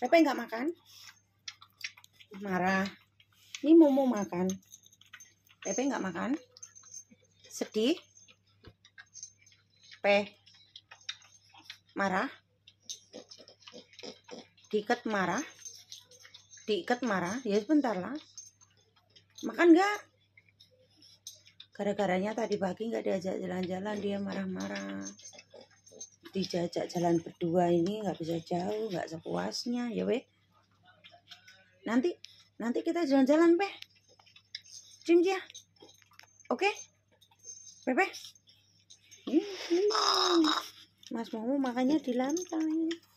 Pepe nggak makan? Marah. Ini Momo makan. Pepe nggak makan? Sedih? Pe? Marah? Diikat marah? Diikat marah? Ya sebentar lah. Makan nggak? Gara-garanya tadi pagi nggak diajak jalan-jalan dia marah-marah dijajak jalan berdua ini nggak bisa jauh nggak sepuasnya ya weh. Nanti nanti kita jalan-jalan peh cing ya oke? Pepe mas mau makannya di lantai